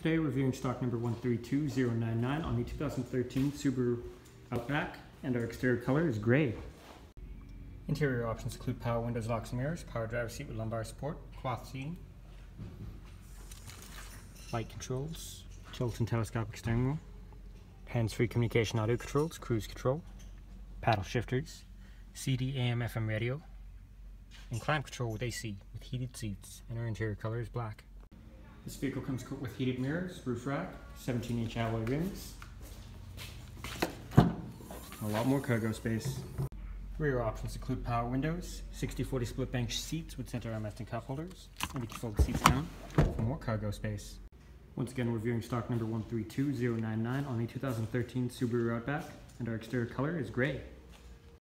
Today reviewing stock number 132099 on the 2013 Subaru Outback and our exterior color is gray. Interior options include power windows, locks and mirrors, power driver seat with lumbar support, cloth seating, light controls, tilt and telescopic steering wheel, hands-free communication audio controls, cruise control, paddle shifters, CD AM FM radio, and climate control with AC with heated seats and our interior color is black. This vehicle comes equipped with heated mirrors, roof rack, 17 inch alloy rims, a lot more cargo space. Rear options include power windows, 60-40 split bench seats with center armrest and cup holders, and you can fold the seats down for more cargo space. Once again, we're viewing stock number 132099 on the 2013 Subaru Outback, and our exterior color is gray.